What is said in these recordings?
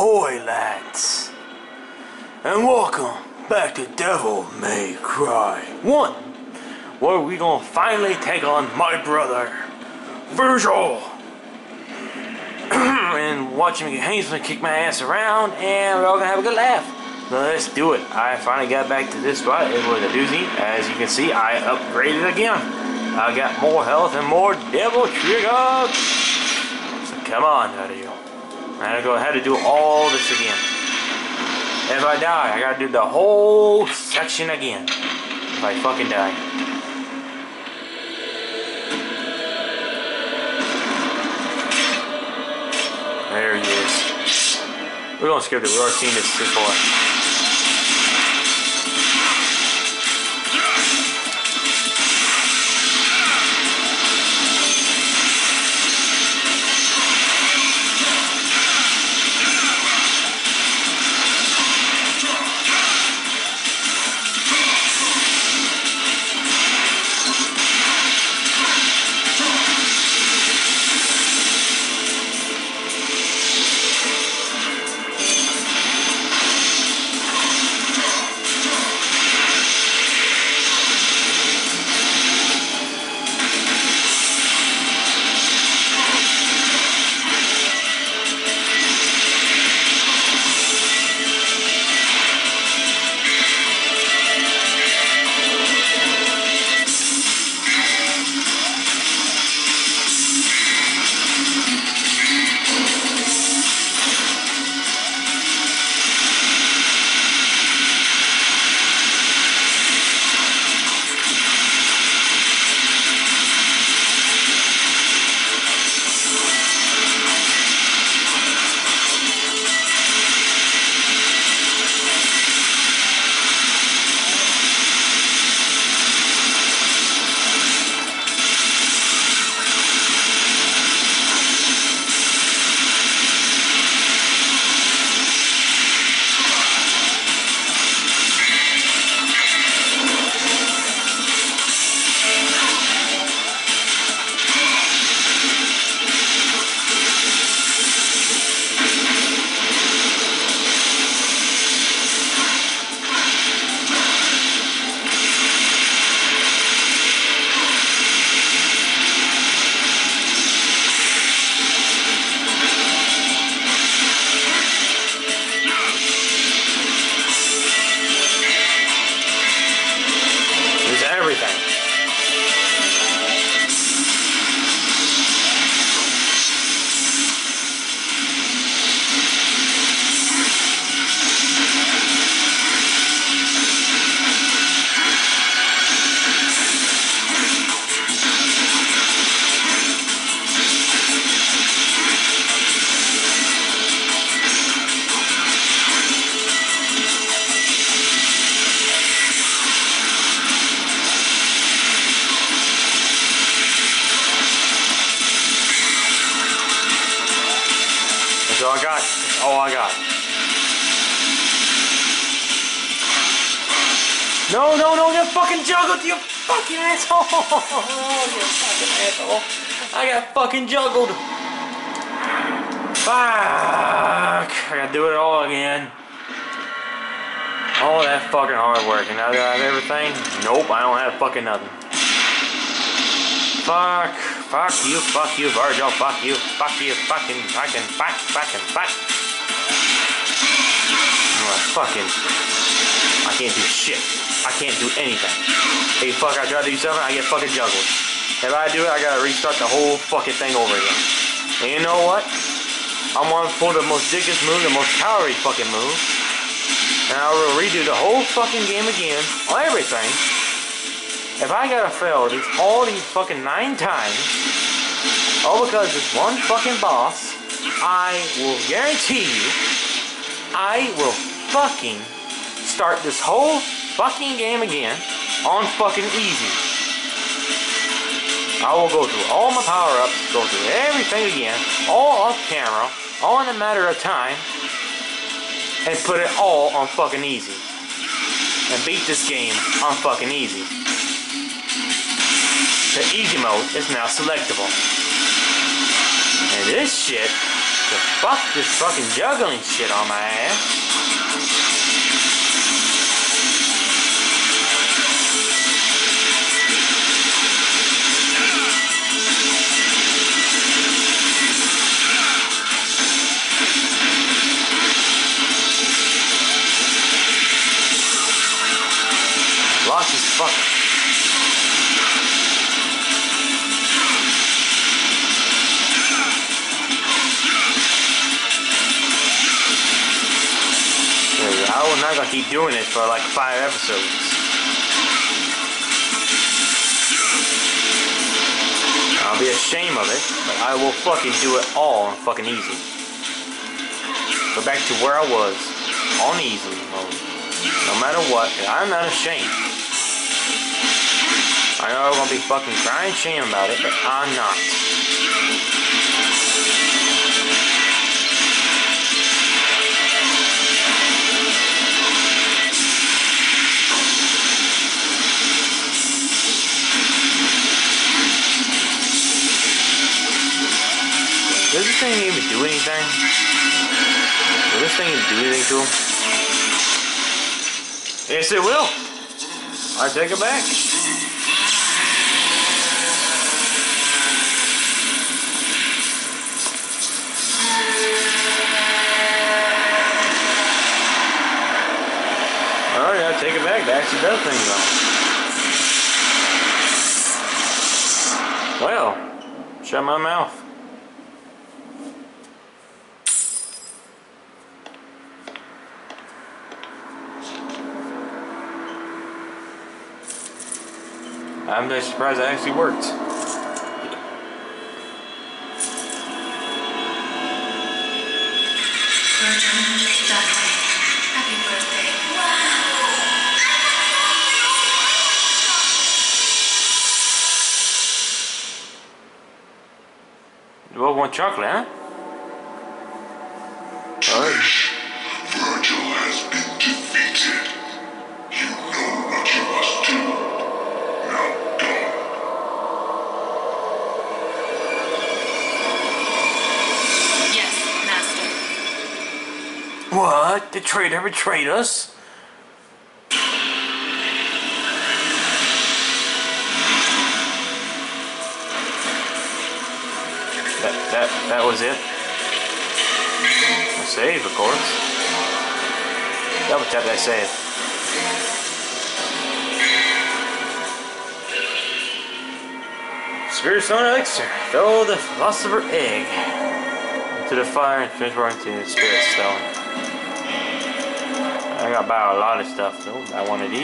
Ahoy, lads! And welcome back to Devil May Cry 1, where we gonna finally take on my brother, Vergil! and watch him get Hansman kick my ass around, and we're all gonna have a good laugh. Let's do it. I finally got back to this spot. It was a doozy. As you can see, I upgraded again. I got more health and more devil trigger. So come on, out. I gotta go ahead and do all this again. If I die, I gotta do the whole section again. If I fucking die. There he is. We're gonna skip it. We've already seen this before. All I got. No, no, no, you fucking juggled, you fucking asshole! you fucking asshole. I got fucking juggled. Fuck. I gotta do it all again. All that fucking hard work. And now that I have everything, nope, I don't have fucking nothing. Fuck. Fuck you, fuck you, Vergil, fuck you, fuck you, fucking, fucking, fuck, fucking, fuck. Fucking. I can't do shit. I can't do anything. Hey, fuck, I try to do something, I get fucking juggled. If I do it, I gotta restart the whole fucking thing over again. And you know what? I'm on for the most dickest move, the most cowardly fucking move. And I will redo the whole fucking game again on everything. If I gotta fail these all these fucking nine times, all because this one fucking boss, I will guarantee you, I will fucking start this whole fucking game again on fucking easy. I will go through all my power-ups, go through everything again, all off camera, all in a matter of time, and put it all on fucking easy. And beat this game on fucking easy. The easy mode is now selectable. And this shit The fuck this fucking juggling shit on my ass? Fuck. Keep doing this for like five episodes. I'll be ashamed of it, but I will fucking do it all on fucking easy. Go back to where I was, on easy mode. No matter what, I'm not ashamed. I know I'm gonna be fucking crying shame about it, but I'm not. Does this thing even do anything? Will this thing do anything to him? Yes, it will. I take it back. Oh yeah, take it back. That actually does things on. Well, shut my mouth. I'm just surprised it actually worked. You all want chocolate, huh? Alright. Vergil Traitor betrayed us? That, that, that was it? A save, of course. Double tap that save. Spirit Stone Elixir. Throw the Philosopher Egg into the fire and transfer into Spirit Stone. I gotta buy a lot of stuff though. Buy one of these.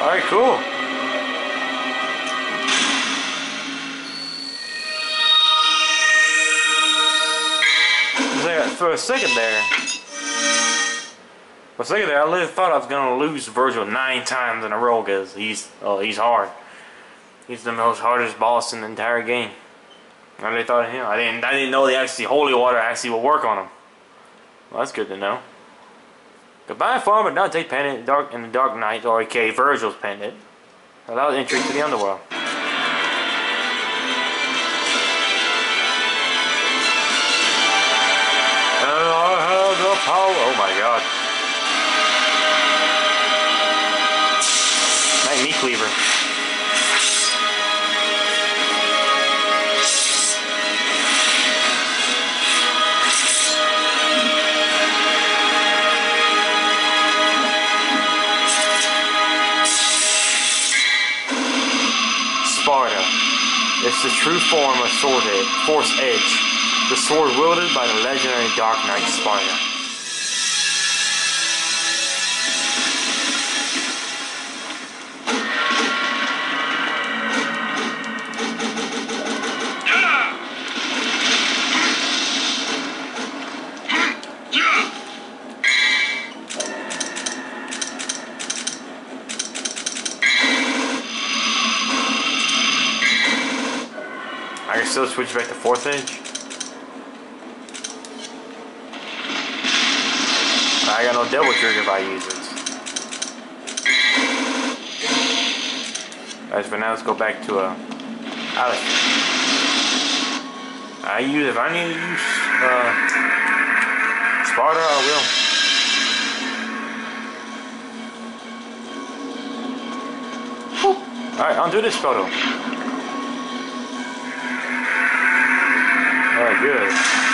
Alright, cool. For a second there, second there, I really thought I was gonna lose Vergil nine times in a row because he's oh he's hard. He's the most hardest boss in the entire game. I really thought of him. I didn't I didn't know the actually holy water actually will work on him. Well, that's good to know. Goodbye, Farmer Dante pendant dark in the Dark Knight, or aka Vergil's pendant. Allows entry to the underworld. And I have the power. Oh my god. Cleaver. Sparda. It's the true form of sword edge, force edge. The sword wielded by the legendary Dark Knight Sparda. Switch back to force edge. I got no double trigger if I use it. Alright, for now let's go back to uh, Alice. I use if I need to use uh, Sparda, I will. Alright, undo this photo. Good.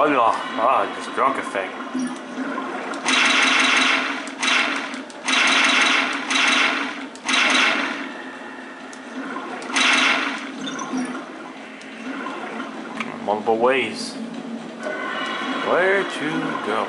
Oh no, ah, just drunk effect. Multiple ways. Where to go?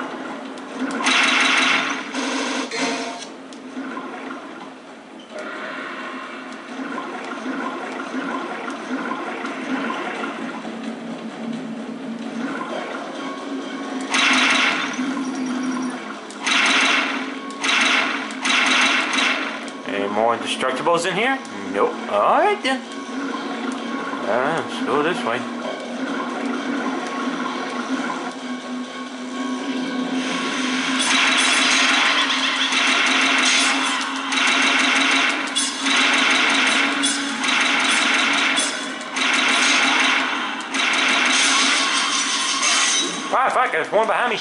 Any more indestructibles in here? Nope. Alright then. Uh, let's go this way. There's one behind me.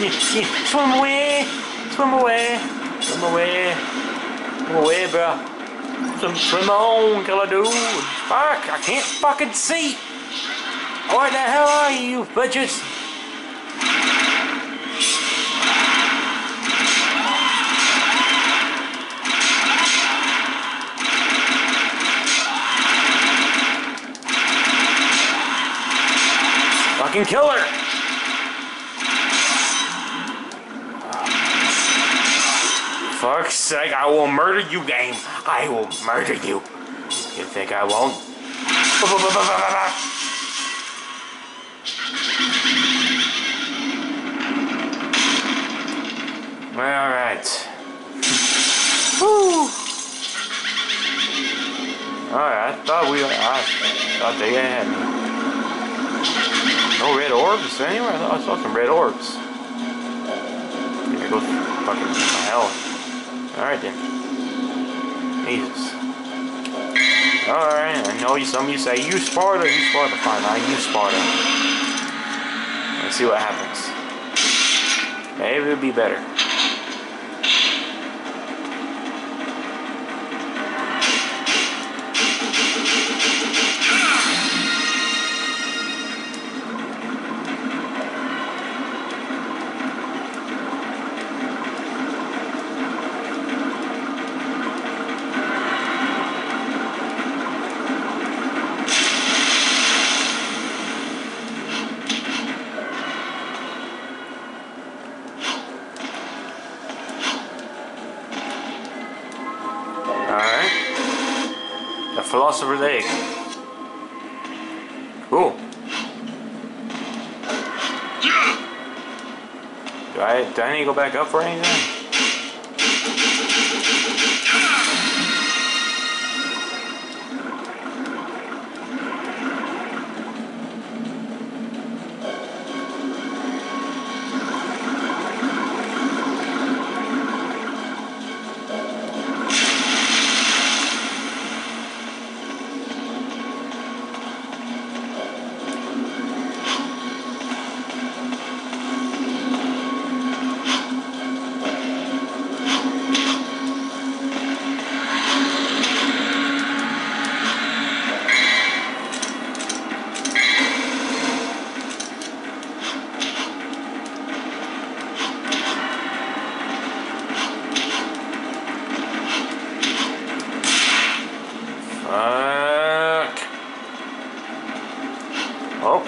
Yeah, yeah. Swim away! Swim away! Swim away! Swim away, bro. Swim, swim on, killer dude. Fuck, I can't fucking see. What the hell are you, you bitches? Fucking killer! Fuck's sake, I will murder you, game. I will murder you. You think I won't? Alright. Whew. Alright, I thought we I thought they had me. No red orbs anywhere? I I saw some red orbs. Here goes fucking hell. Alright then. Jesus. Alright, I know you some of you say you Sparda, you Sparda. Fine, I use Sparda. Let's see what happens. Maybe it'll be better. To go back up for anything?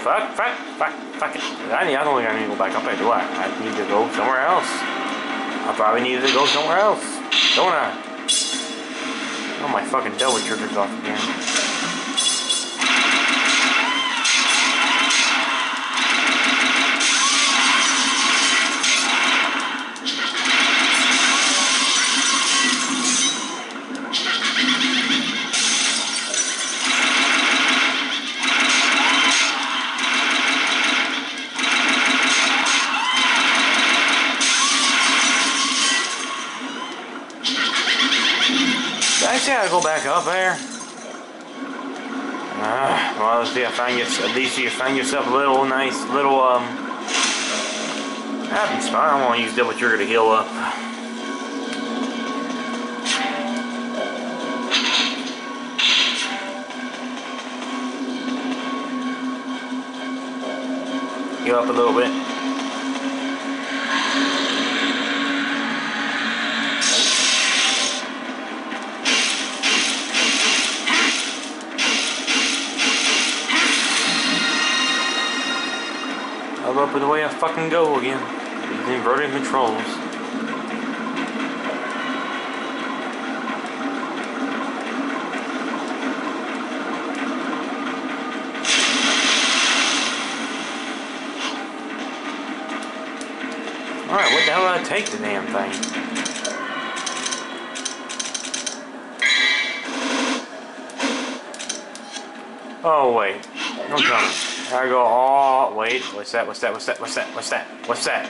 Fuck, fuck, fuck, fuck it. I, need, I don't think I need to go back up there, do I? I need to go somewhere else. I probably need to go somewhere else, don't I? Oh, my fucking double trigger's off again. Up there? Uh, well, let's see. I find you. At least you find yourself a little nice little um happy spot. I want to use double trigger to heal up. Heal up a little bit. With the way I fucking go again. These inverted controls. Alright, what the hell did I take the damn thing? Oh wait, no coming. I go, oh, wait, what's that, what's that, what's that, what's that, what's that, what's that?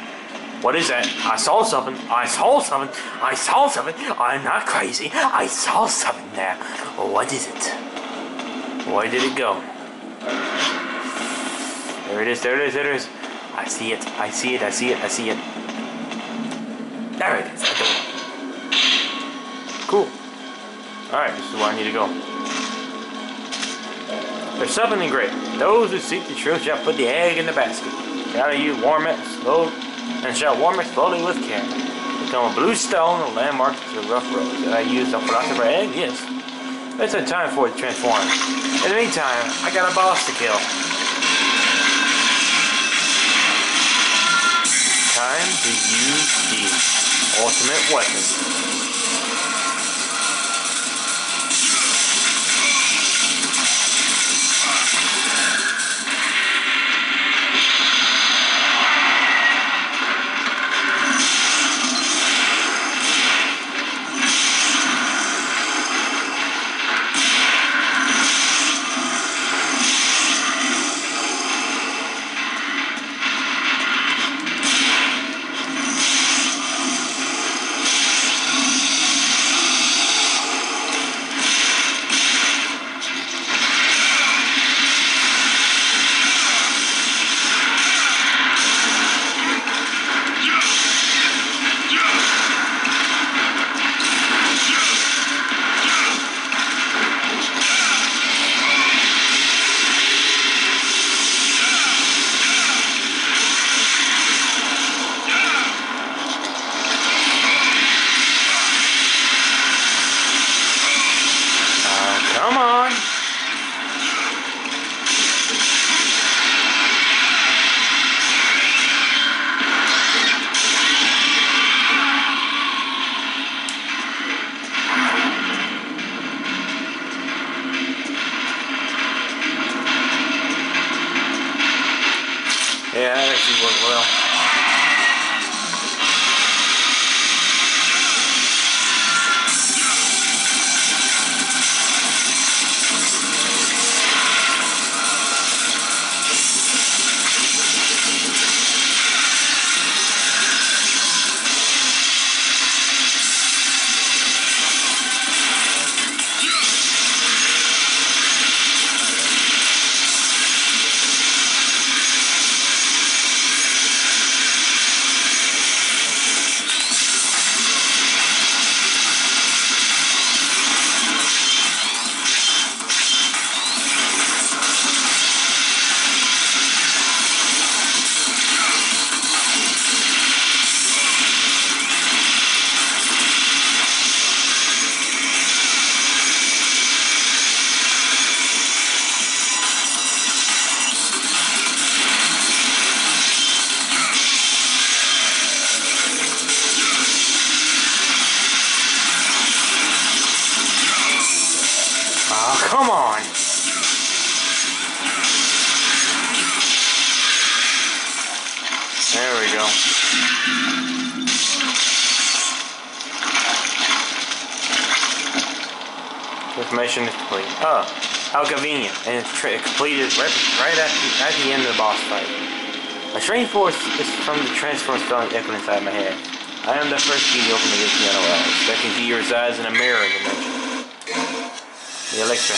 What is that? I saw something, I saw something, I saw something, I'm not crazy, I saw something there. What is it? Where did it go? There it is, there it is, there it is. I see it, I see it, I see it, I see it. There it is, I. Cool. Alright, this is where I need to go. There's something great. Those who seek the truth shall put the egg in the basket. Shall you warm it slow, and shall warm it slowly with care. Become a blue stone, a landmark to the rough road. Did I use a philosopher egg? Yes. It's a time for it to transform. In the meantime, I got a boss to kill. Time to use the ultimate weapon. Convenient. And it's completed right, right at, the, at the end of the boss fight. A strange force is from the transform spelling echoing inside my head. I am the first to open the gates of the NOL. Second key resides in a mirror dimension. The Electra.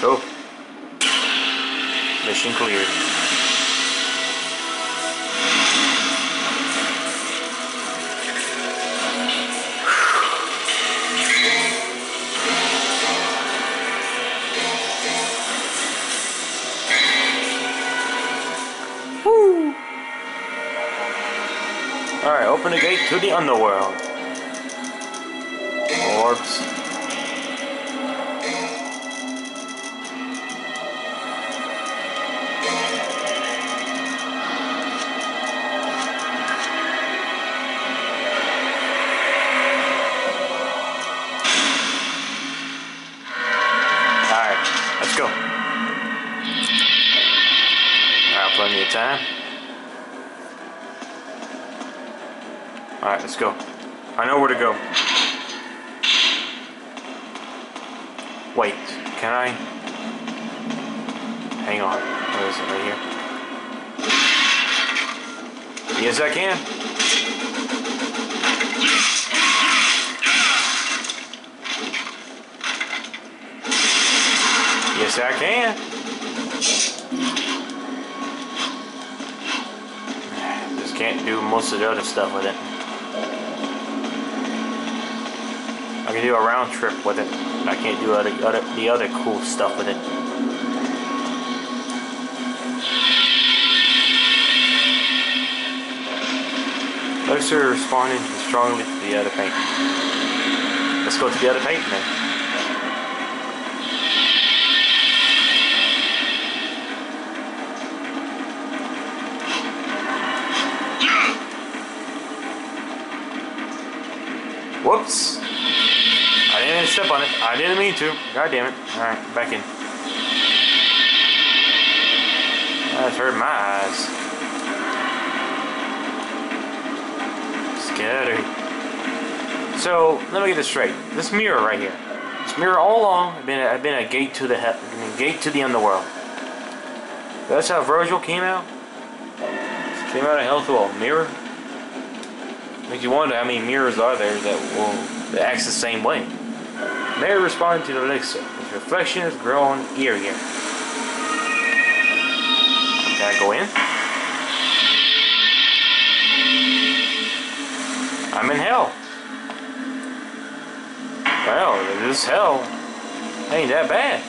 Go. Oh. Mission cleared. To the underworld. Orbs. Alright, let's go. Plenty of time. Alright, let's go. I know where to go. Wait, can I? Hang on. Where is it? Right here. Yes, I can. Yes, I can. Just can't do most of the other stuff with it. I can do a round trip with it. I can't do other, other the other cool stuff with it. Those are responding strongly to the other paint. Let's go to the other paint then. Step on it. I didn't mean to. God damn it. Alright, back in. That's hurt my eyes. Scary. So, let me get this straight. This mirror right here. This mirror all along had been been a gate to the he- gate to the underworld. That's how Vergil came out. Came out of hell through a mirror. Makes you wonder how many mirrors are there that will that acts the same way. Mirror responding to the elixir. Its reflection is growing eerier. Can I go in? I'm in hell. Well, this hell ain't that bad.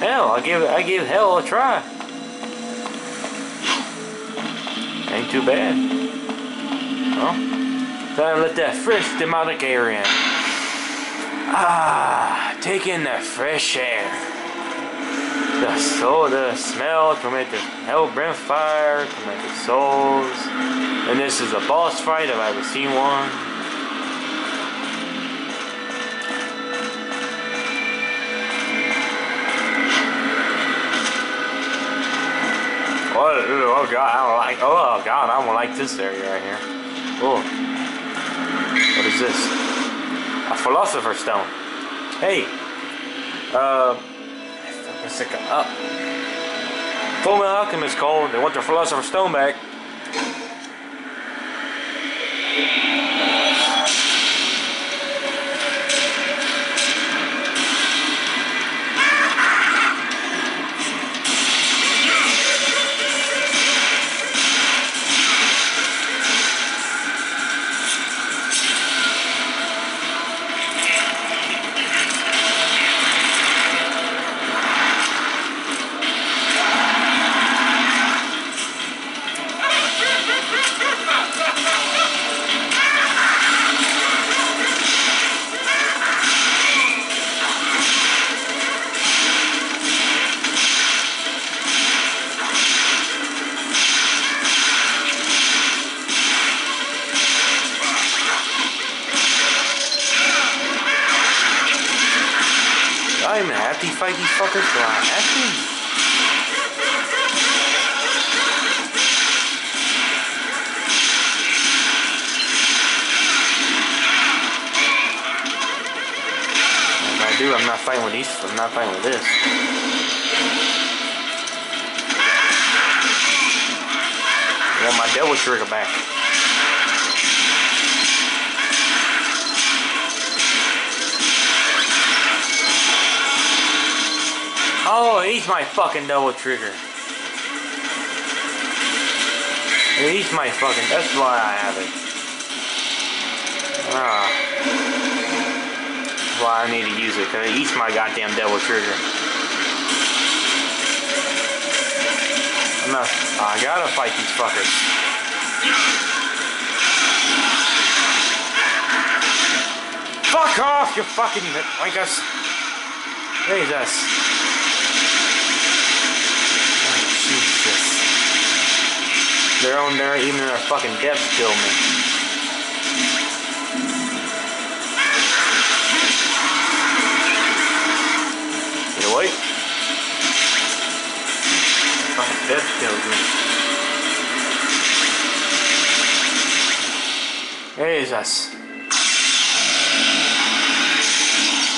Hell, I give I give hell a try. Ain't too bad. Well, time to let that fresh demonic air in. Ah, take in that fresh air. The soul, the smell, tormented hell, brim fire, tormented souls. And this is a boss fight if I've ever seen one. Oh, oh god, I don't like. Oh god, I don't like this area right here. Oh, what is this? Philosopher's stone. Hey, uh, a up. Full Metal Alchemist called. They want their philosopher's stone back. Trigger back. Oh, he's my fucking double trigger. He's my fucking. That's why I have it. Ah. That's why I need to use it, because eats my goddamn double trigger. I'm not. I gotta fight these fuckers. Fuck off, you fucking wankers. Jesus. Oh, Jesus. They're own, there even their fucking deaths kill me.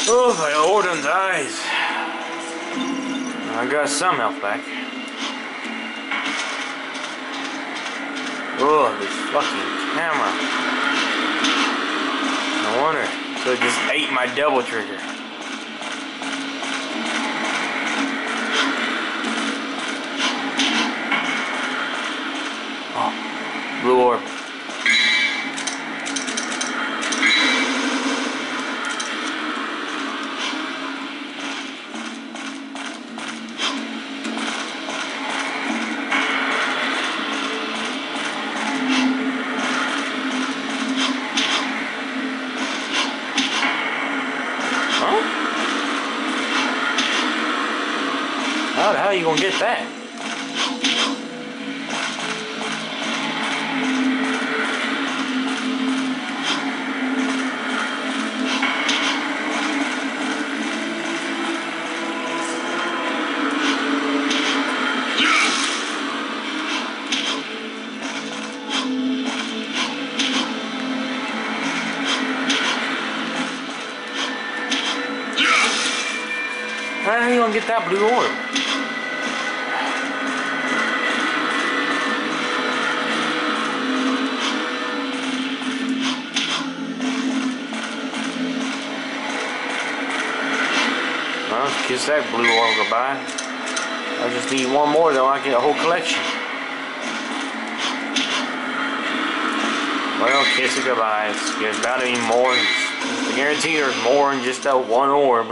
Oh, my Odin's eyes. I got some health back. Oh, this fucking camera. No wonder. So it just ate my double trigger. Oh, blue orb. Well, kiss that blue orb goodbye. I just need one more though, I get a whole collection. Well, kiss it goodbye. It's, there's bound to be more. I guarantee there's more than just that one orb.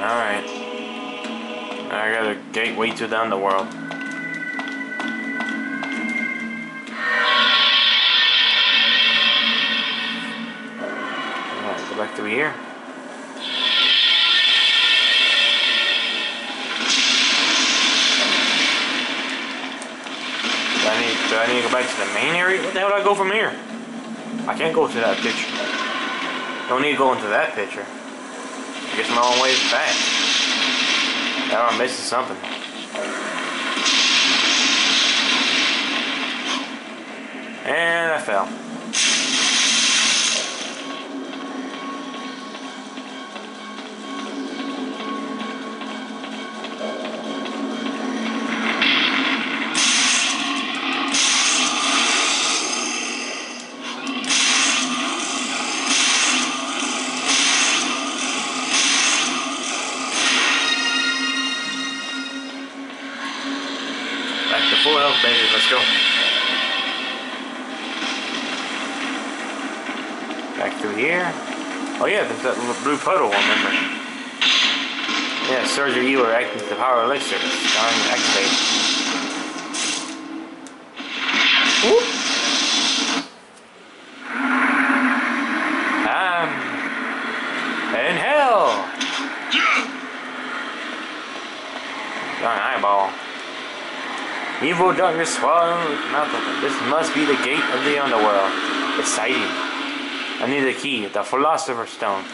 Alright. I got a gateway to the underworld. Back through here. Do I, need, do I need to go back to the main area? What the hell do I go from here? I can't go to that picture. Don't need to go into that picture. I guess my own way is back. Now I'm missing something. And I fell. That little blue puddle, I remember. Yeah, acting with the power elixir. Starting to activate. Whoop. I'm in hell. An eyeball. Evil darkness swallowed with mouth open. This must be the gate of the underworld. Exciting. I need the key, the Philosopher's Stone.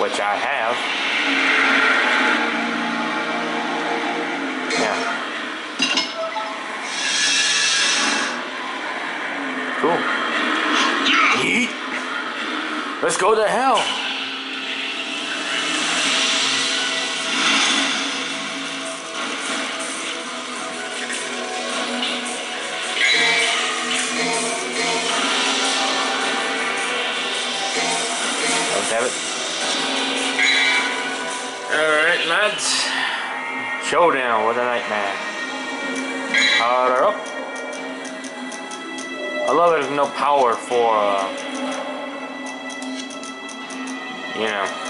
Which I have. Yeah. Cool. Yeet. Let's go to hell. Oh, have it. Alright, lads. Showdown with a nightmare. Power up. I love. There's no power for, uh, you know.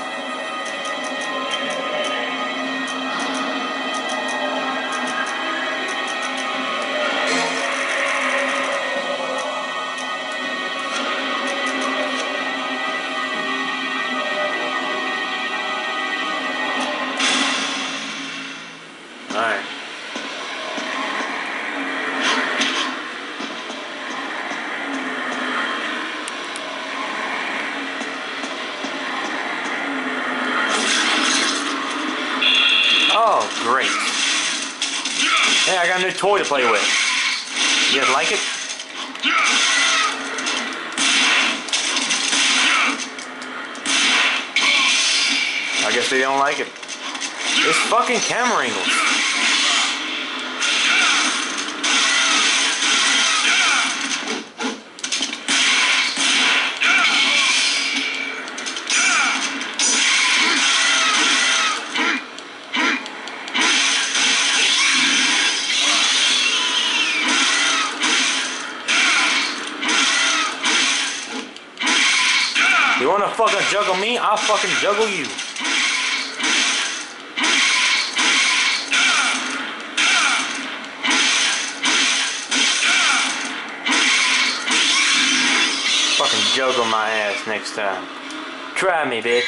Oh, great. Hey, I got a new toy to play with. You guys like it? I guess they don't like it. It's fucking camera angles. Fucking juggle me? I'll fucking juggle you. Fucking juggle my ass next time. Try me, bitch.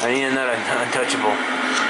I need another untouchable.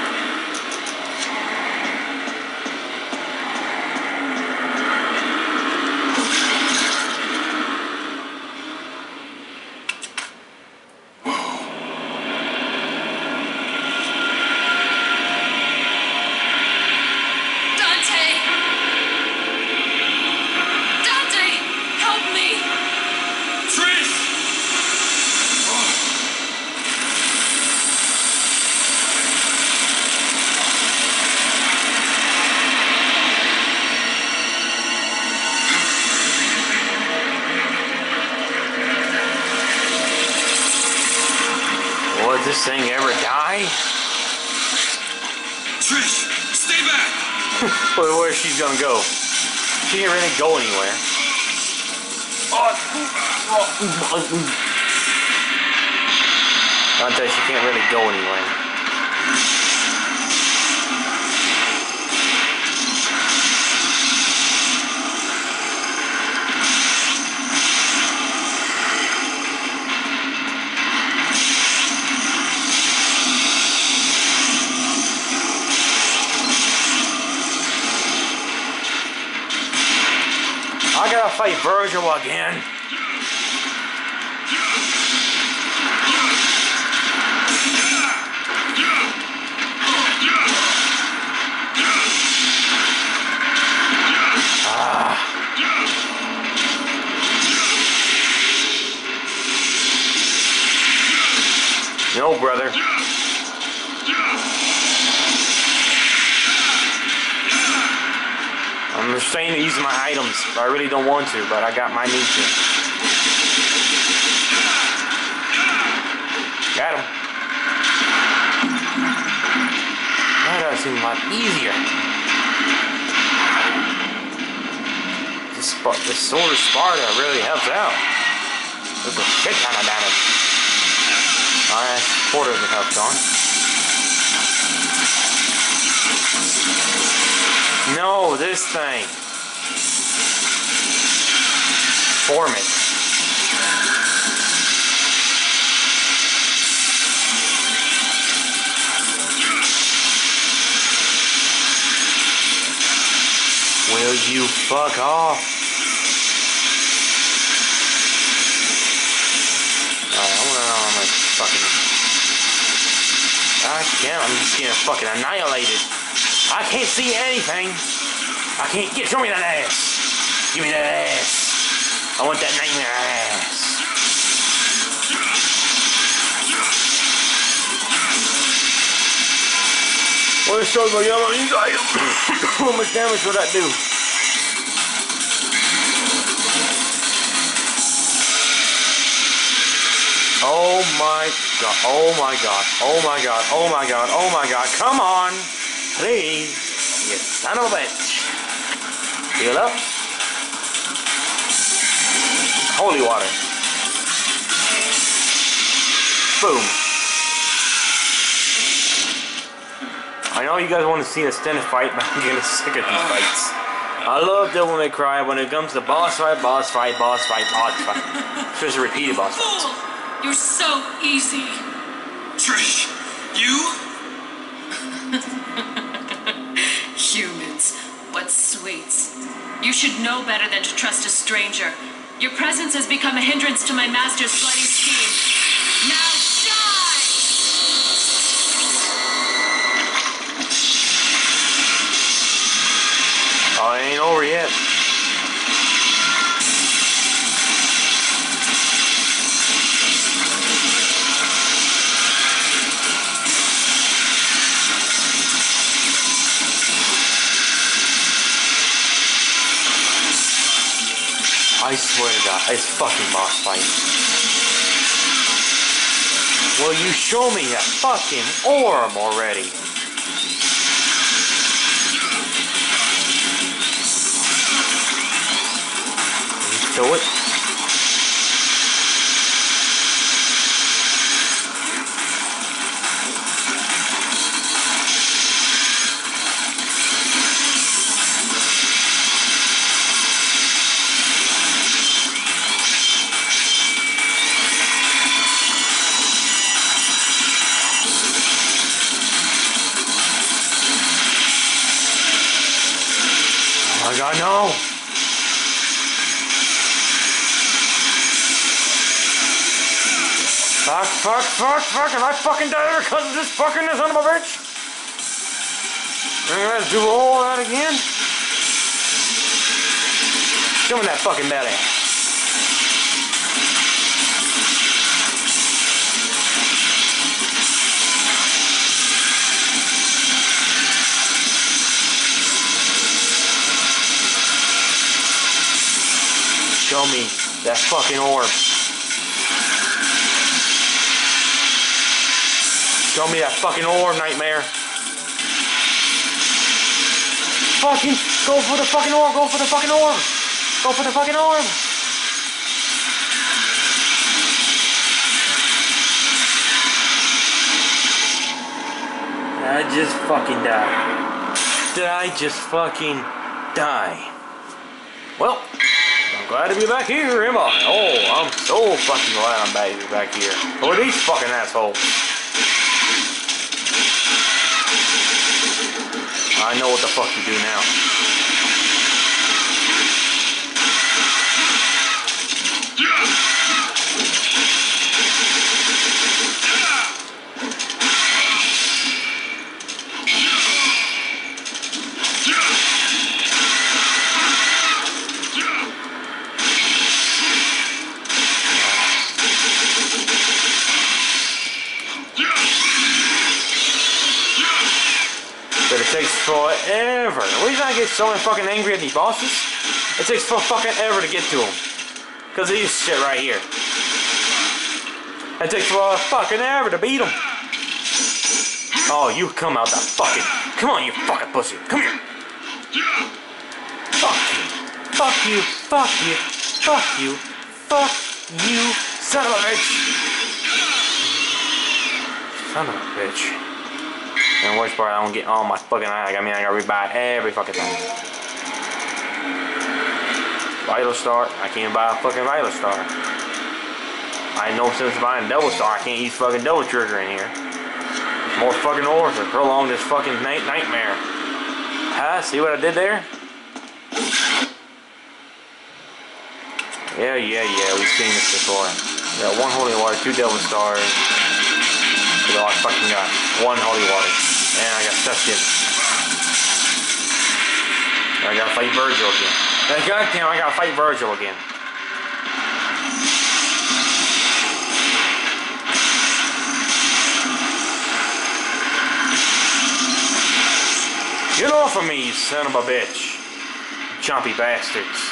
Trish! Stay back! Where, where she's gonna go? She can't really go anywhere. Dante, she can't really go anywhere. I gotta fight Vergil again. To my items. I really don't want to, but I got my need. Got him. That does seem a lot easier. This, Sp- this sword of Sparda really helps out. There's a shit ton of damage. Alright, four doesn't help, John. No, this thing. performance. Will you fuck off? Alright, I'm gonna I'm just getting fucking annihilated. I can't see anything. I can't get. Show me that ass. Give me that ass. I want that nightmare ass. It shows my yellow use item. How much damage will that do? Oh my god, oh my god, oh my god, oh my god, oh my god, come on! Please, you son of a bitch. Heal up. Holy water. Boom. I know you guys want to see a stand fight, but I'm getting sick of these fights. I love Devil May Cry when it comes to boss fight, boss fight, boss fight, boss fight. Especially repeated boss fights. Fool! You're so easy. Trish, you? Humans. What sweets. You should know better than to trust a stranger. Your presence has become a hindrance to my master's bloody scheme. Now die! It ain't over yet. I swear to God, it's fucking boss fight. Will you show me that fucking orb already? Do it. Fuck, fuck, if I fucking die because of this fucking son of a bitch? I'm gonna do all that again? Show me that fucking belly. Show me that fucking orb. Show me that fucking orb, Nightmare. Fucking go for the fucking orb, go for the fucking orb. Go for the fucking orb. I just fucking die? Did I just fucking die? Well, I'm glad to be back here, am I? Oh, I'm so fucking glad I'm back, here. Are these fucking assholes? I know what the fuck you do now. So I'm fucking angry at these bosses, it takes for fucking ever to get to them. Because of this shit right here. It takes for fucking ever to beat them. Oh, you come out that fucking. Come on, you fucking pussy. Come here. Fuck you. Fuck you. Fuck you. Fuck you. Fuck you. Son of a bitch. Son of a bitch. And worst part, I don't get all my fucking eye. I mean, I gotta rebuy every fucking thing. Vital Star, I can't buy a fucking Vital Star. I know since buying Devil Star, I can't use fucking Devil Trigger in here. More fucking ores to prolong this fucking night nightmare. Huh? See what I did there? Yeah, yeah, yeah, we've seen this before. got one holy water, two devil stars. Cause all fucking got one holy water. And I got stuff in. I gotta fight Vergil again. Like, goddamn, I gotta fight Vergil again. Get off of me, you son of a bitch. Chompy bastards.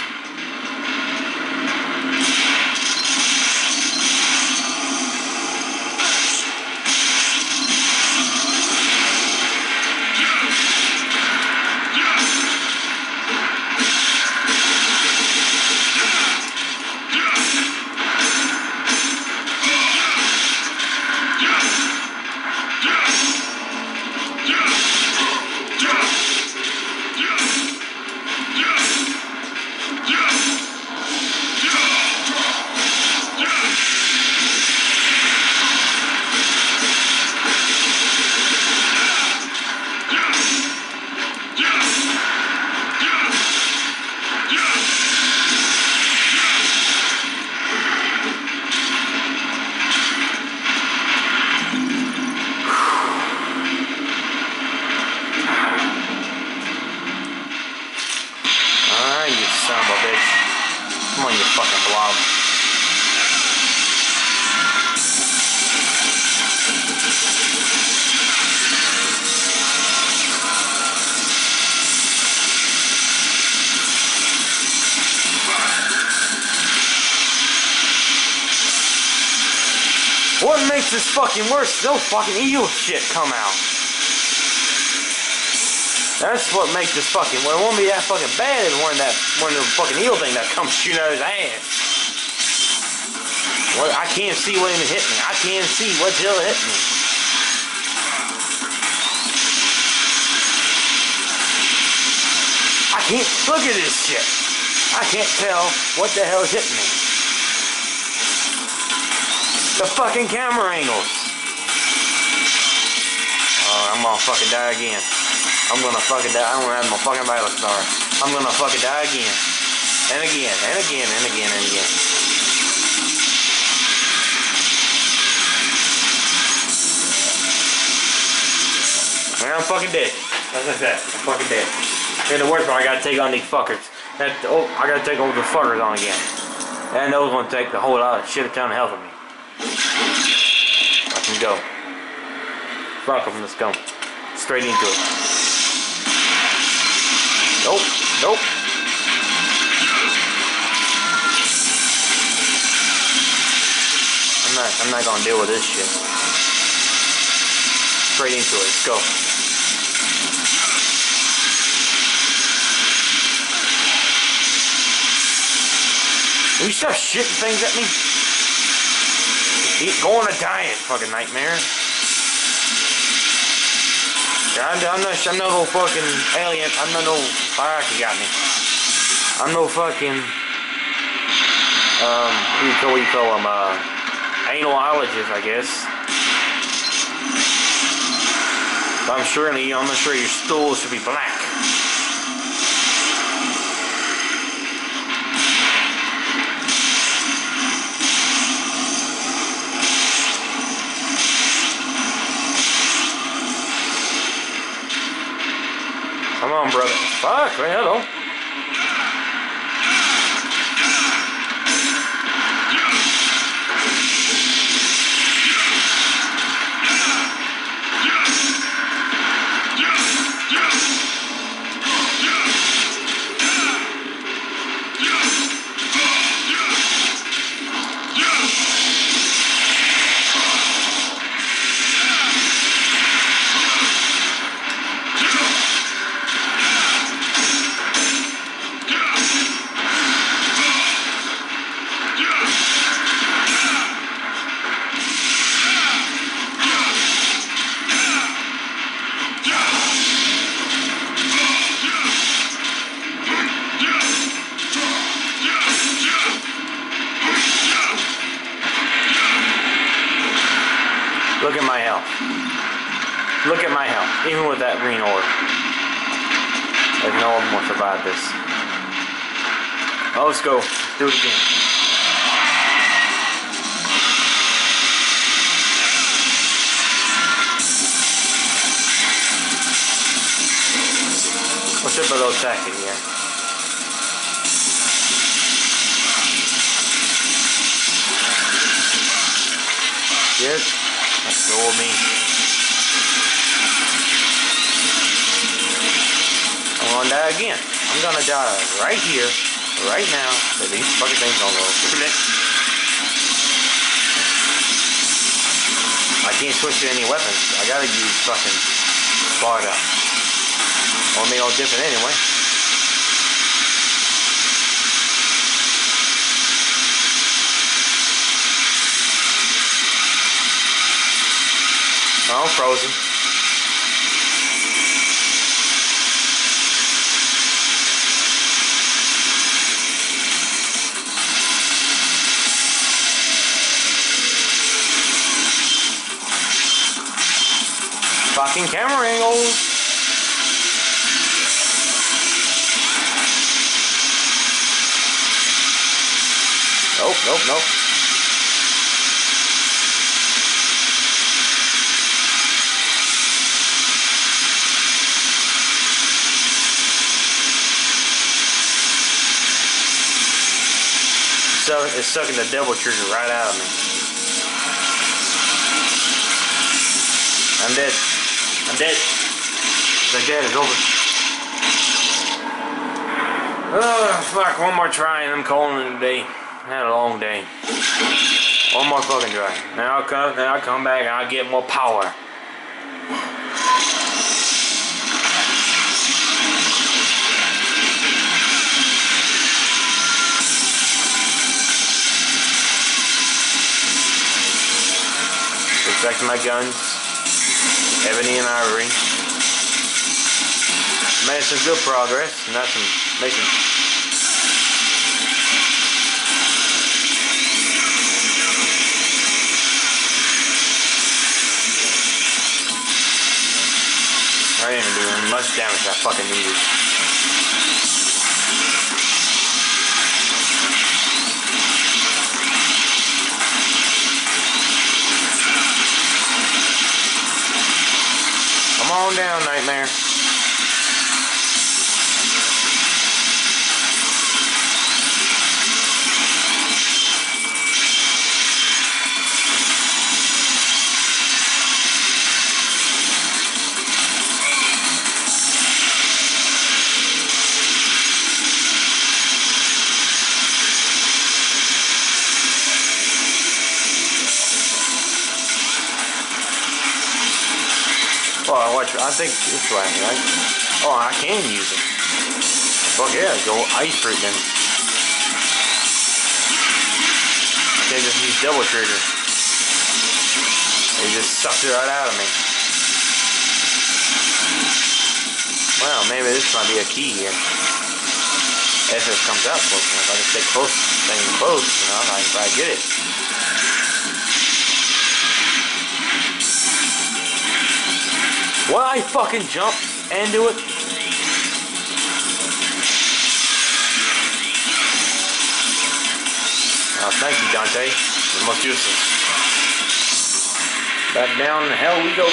This fucking worse? No fucking eel shit come out. That's what makes this fucking. Well, it won't be that fucking bad is when that when the fucking eel thing that comes shooting out his ass. Well, I can't see what even hit me. I can't see what the hit me. I can't look at this shit. I can't tell what the hell hit me. The fucking camera angles. Oh, I'm gonna fucking die again. I'm gonna fucking die. I'm gonna have my fucking battle star. I'm gonna fucking die again. And again, and again, and again, and again. Man, I'm fucking dead. As I said, I'm fucking dead. And the worst part, I gotta take on these fuckers. That, oh, I gotta take all the fuckers on again. And those gonna take the whole lot of shit a ton of health of me. Go. Fuck them, let's go. Straight into it. Nope, nope. I'm not, I'm not gonna deal with this shit. Straight into it, let's go. Will you stop shitting things at me? Eat, go on a diet, fucking nightmare. I'm, I'm not, I'm no fucking alien. I'm not no fire you got me. I'm no fucking, um, what do you call, you call them, uh, analologist, I guess. But I'm sure, I'm not sure your stool should be black. Come on, brother. Fuck, man, hello. Look Oh, let's right now. So these fucking things gonna go. Flip. I can't switch to any weapons. I gotta use fucking Sparda. Won't make no different anyway. Oh, I'm frozen. Fucking camera angles. Nope, nope, nope. So it's sucking the devil trigger right out of me. I'm dead. Dead. The dead is over. Oh, fuck. One more try and I'm calling it a day. I had a long day. One more fucking try. Now I'll come, now I'll come back and I'll get more power. Respect my guns. Ebony and Ivory. Made some good progress, and that's some making. I didn't do much damage I fucking needed. Come on down, Nightmare. I think it's right, right? Oh, I can use it. Fuck yeah, go ice fruit then. I can just use devil trigger. He just sucked it right out of me. Well, maybe this might be a key here. If it comes out close enough, I can stay close, staying close, you know, I can probably get it. Why I fucking jump and do it? Oh, thank you, Dante. You're most useless. Back down hell we go.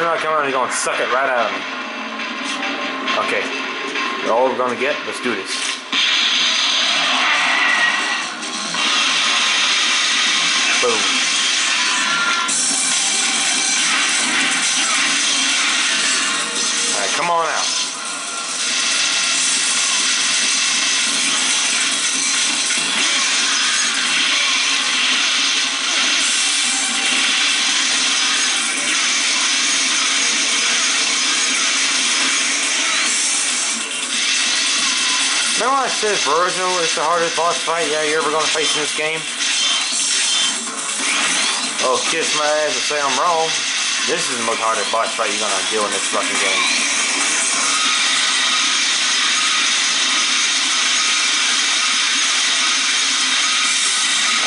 Soon I come out, he's gonna suck it right out of me. Okay, we're all we're gonna get. Let's do this. Boom. When Vergil is the hardest boss fight yeah you're ever gonna face in this game? Oh, kiss my ass and say I'm wrong. This is the most hardest boss fight you're gonna deal in this fucking game.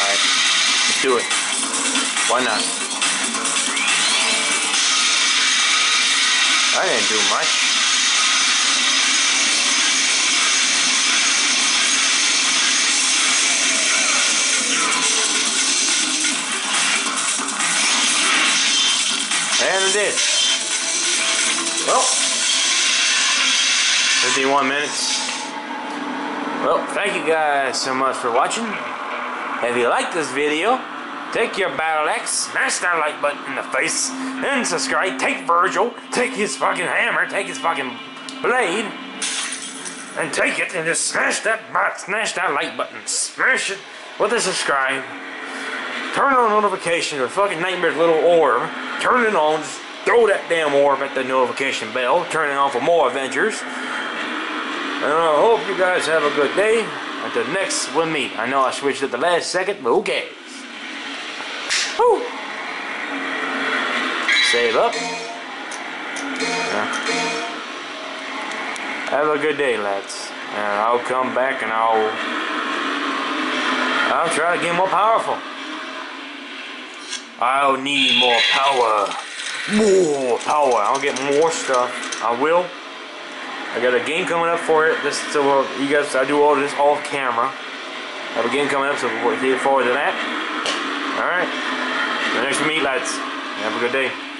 Alright, let's do it. Why not? I didn't do much. It did. Well, 51 minutes. Well, thank you guys so much for watching. If you like this video, take your battle axe, smash that like button in the face, and subscribe. Take Vergil, take his fucking hammer, take his fucking blade, and take it and just smash that bot, smash that like button, smash it with a subscribe. Turn on notification with fucking Nightmare's little orb. Turn it on. Just throw that damn orb at the notification bell. Turn it on for more adventures. And I hope you guys have a good day. Until next we meet. I know I switched at the last second, but who cares? Woo! Save up. Yeah. Have a good day, lads. And I'll come back and I'll I'll try to get more powerful. I'll need more power. More power. I'll get more stuff. I will. I got a game coming up for it. This so you guys. I do all this off camera. I have a game coming up, so we'll look forward to that. All right. Next we meet, lads. Have a good day.